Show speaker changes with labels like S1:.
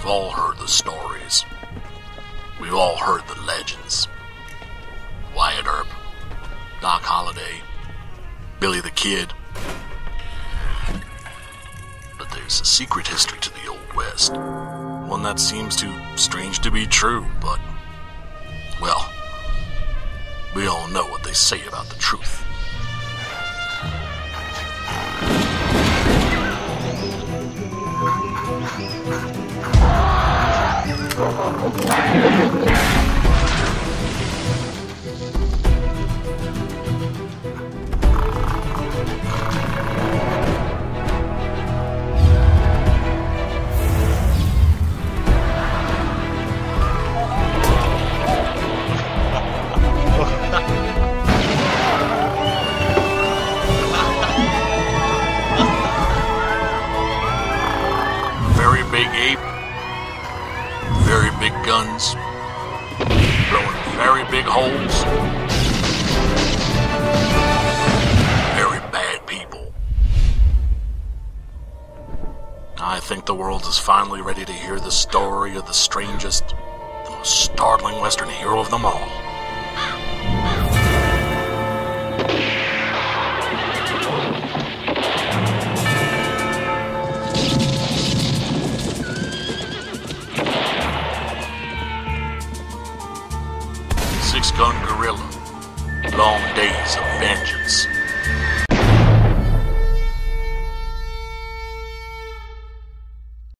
S1: We've all heard the stories. We've all heard the legends. Wyatt Earp, Doc Holliday, Billy the Kid. But there's a secret history to the Old West. One that seems too strange to be true, but, well, we all know what they say about the truth. Oh, my God. Ape, very big guns, blowing very big holes, very bad people. I think the world is finally ready to hear the story of the strangest, the most startling Western hero of them all. six-gun gorilla. Long days of vengeance.